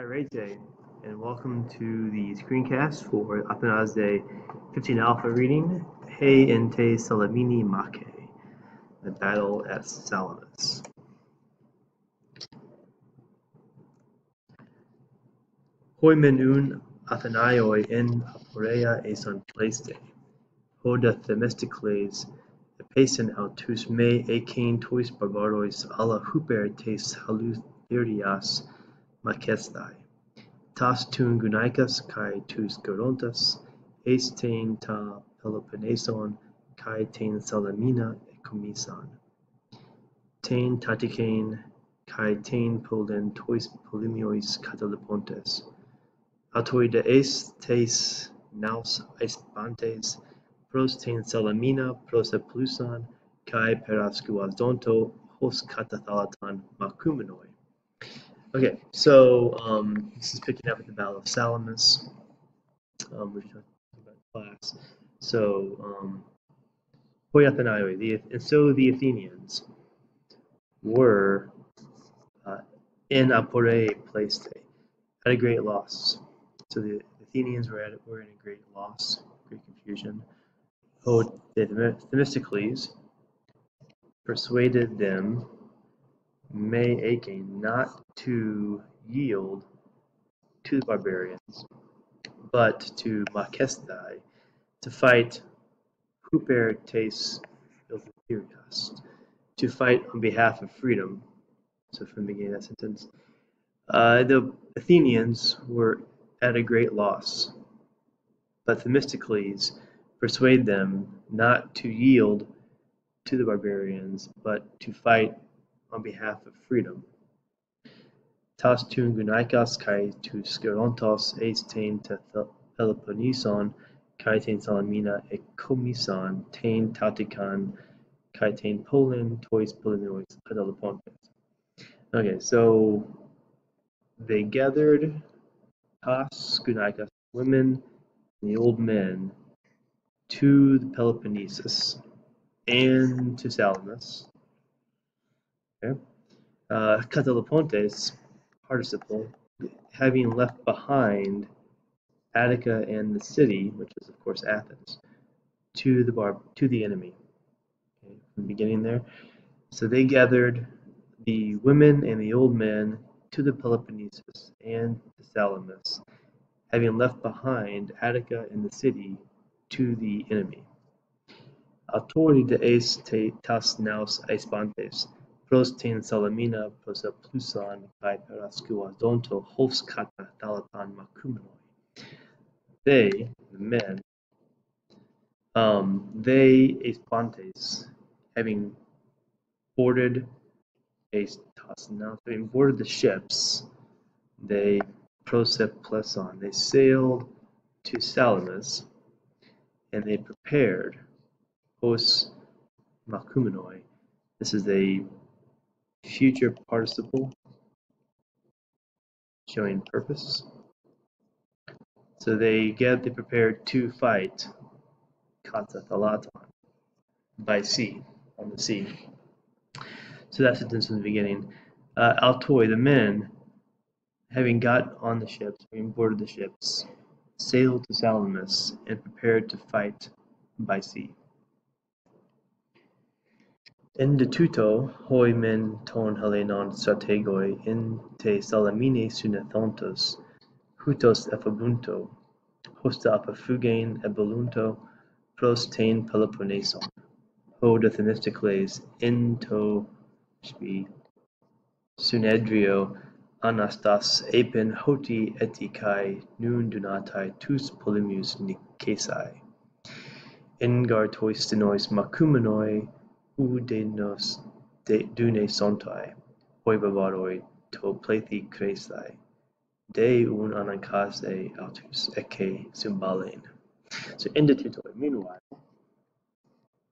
Kyrete, and welcome to the screencast for Athenaze 15 Alpha reading, Hey Ente Salamini Make, the battle at Salamis. Hoi menun Athanaioi in aporea eson pleste, hoda Themistocles, epesen autus me ekain tois barbarois alla huper tes halutherias lacestae tas tun gunaicas kai tus gerontas eis ta peloponneson kai tein salamina e ecomisan tein tatikein kai tein polen tois polymiois catalipontes atoide eis teis naus aespantes pros tein salamina pros eplusan kai per ascuasdonto hos catathalaton macumenoi. Okay, so um, this is picking up at the Battle of Salamis. Um, we're talking about class. So, um, the, and so the Athenians were uh, in Apore placed at a great loss. So the Athenians were at were in a great loss, great confusion. Themistocles persuaded them May Achane not to yield to the barbarians, but to Makestai to fight Huper tes to fight on behalf of freedom. So from the beginning of that sentence, uh, the Athenians were at a great loss, but Themistocles persuaded them not to yield to the barbarians, but to fight on behalf of freedom. Tas tun gunaikos kai tu skerontos eistain te Peloponneson kai ten salamina ekomison tain tautikan kai tain polin tois polinois pedalopontes. Okay, so they gathered Tas gunaikos women and the old men to the Peloponnesus and to Salamis Okay. Uh, Catalapontes, participle, having left behind Attica and the city, which is of course Athens, to the bar to the enemy. Okay, from the beginning there. So they gathered the women and the old men to the Peloponnesus and to Salamis, having left behind Attica and the city to the enemy. Autori de es tas naus aespantes, pros ten salamina pros plusan kai perascuadonto hos kata thalaton macumenoi. They, the men, um, they, Aespantes, having boarded Aestas, now having boarded the ships, they prosepleson, they sailed to Salamis, and they prepared hos macumenoi. This is a future participle showing purpose. So they get they prepared to fight kata thalaton by sea, on the sea. So that sentence in the beginning. Uh, Altoi, the men, having got on the ships, having boarded the ships, sailed to Salamis and prepared to fight by sea. Ενδυτούτο hoi men των helenon strategoi εν τε Σαλαμίνε συνεχθέντος, χούτος εφebunto, hosta απεφύγεν ebulunto προς την Πελοποννήσον, ho Dethemistocles εν το σπι συνεδριο αναστας επεν hoti eti nun donatai tous polemus nikesai. Engar toistinois macumenoi Oudenos dune sontai, oibavaroi to plethi cresai, de un anankase autus eke symbalein. So indititoi, meanwhile,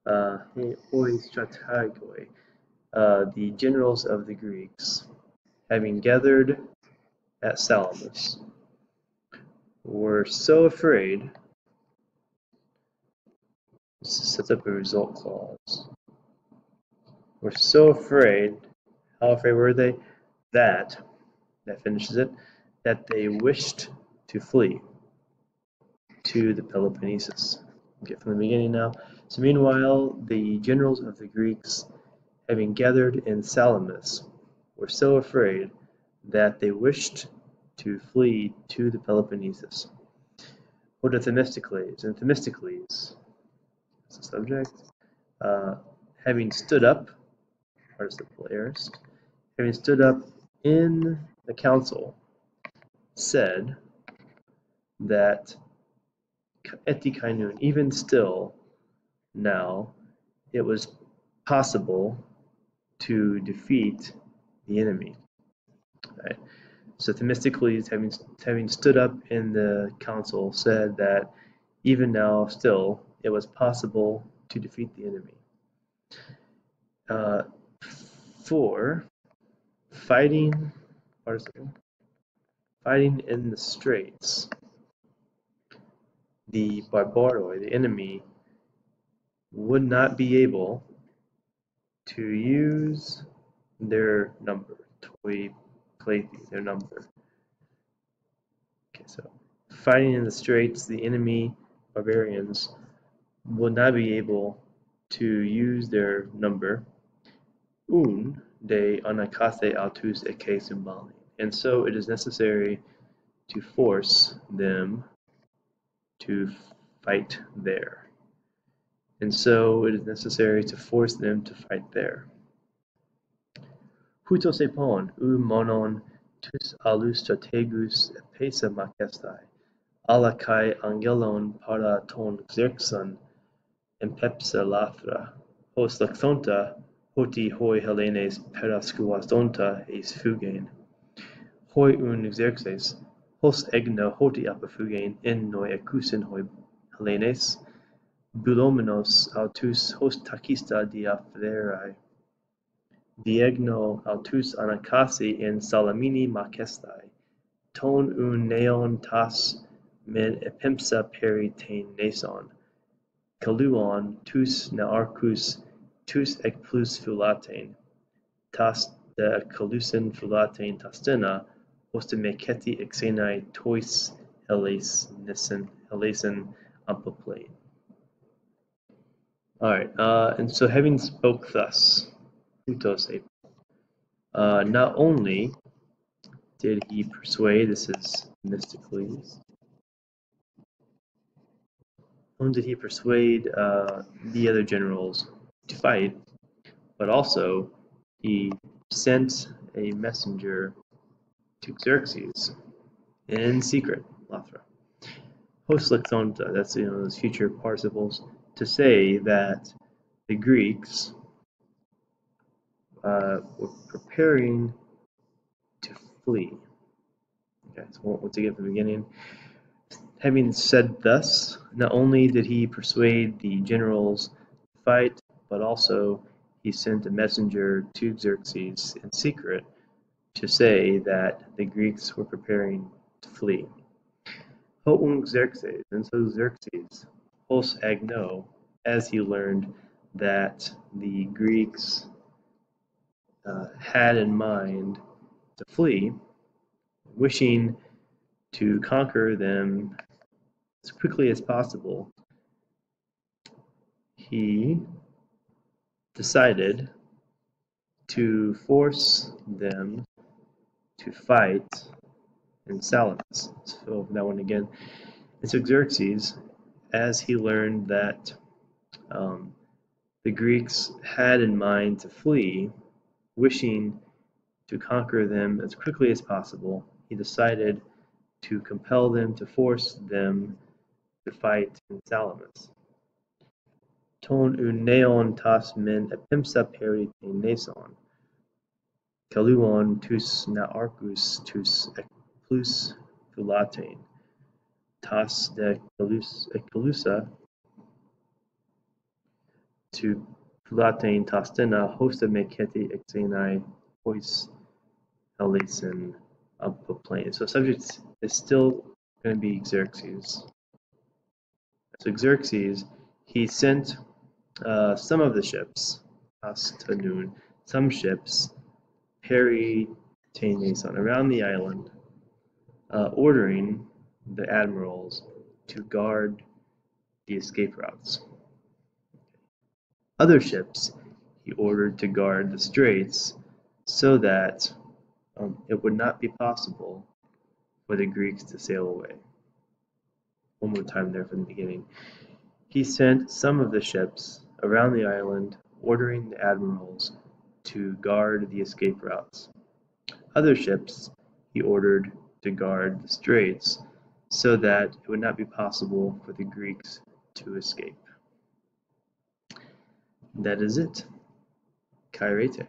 uh, oi strategoi, uh, the generals of the Greeks, having gathered at Salamis, were so afraid, this sets up a result clause, were so afraid, how afraid were they? That, that finishes it, that they wished to flee to the Peloponnesus. Get from the beginning now. So meanwhile, the generals of the Greeks, having gathered in Salamis, were so afraid that they wished to flee to the Peloponnesus. Or to Themistocles, and Themistocles as the subject, uh, having stood up, participle aorist, having stood up in the council, said that Etikainun, even still now, it was possible to defeat the enemy. Right? So Themistocles, having, having stood up in the council, said that even now, still, it was possible to defeat the enemy. Uh, for fighting, fighting in the straits, the barbaroi, the enemy, would not be able to use their number, toi Plathi, their number. Okay, so fighting in the straits, the enemy barbarians would not be able to use their number. Un de anakathe altus eke symboli. And so it is necessary to force them to fight there. And so it is necessary to force them to fight there. Hutos epon, u monon tus alus strategus epesa makestai, ala kai angelon para ton xerxon empepsa lathra, hos lacthonta hoti hoi Helenes perascuasdonta eis fugain. Hoi un Xerxes, hos egna hoti apafugain en noi ecusen hoi Helenes, bulomenos autus hos takista dia flerae. Diegno autus anacasi in Salamini macestai, ton un neon tas men epimsa peri ten nason, caluon tus naarcus tus plus fulatain, tas de kalusin fulatain tastina, hosta meketi exenai tois heles nissen helesen ampaplane. All right, uh, and so having spoke thus, uh, not only did he persuade, this is Themistocles, only did he persuade uh, the other generals to fight, but also he sent a messenger to Xerxes in secret, Lathra. Host that's you know those future participles, to say that the Greeks uh, were preparing to flee. Okay, so once again from the beginning. Having said thus, not only did he persuade the generals to fight, but also he sent a messenger to Xerxes in secret to say that the Greeks were preparing to flee. Houng Xerxes, and so Xerxes, hos agno, as he learned that the Greeks uh, had in mind to flee, wishing to conquer them as quickly as possible, he decided to force them to fight in Salamis. So that one again. And so Xerxes, as he learned that um, the Greeks had in mind to flee, Wishing to conquer them as quickly as possible, he decided to compel them to force them to fight in Salamis. Ton un neon tas men epimsa peri te nason, kaluon tus na arcus tus plus fulatain, tas de calusa to Fulatain Tastina hosta meketi exenai pois eleison of the plane. So subject is still going to be Xerxes. So Xerxes, he sent uh, some of the ships, Astanun, some ships, Peri Tainason, around the island, uh, ordering the admirals to guard the escape routes. Other ships he ordered to guard the straits so that um, it would not be possible for the Greeks to sail away. One more time there from the beginning. He sent some of the ships around the island, ordering the admirals to guard the escape routes. Other ships he ordered to guard the straits so that it would not be possible for the Greeks to escape. That is it. Kairete.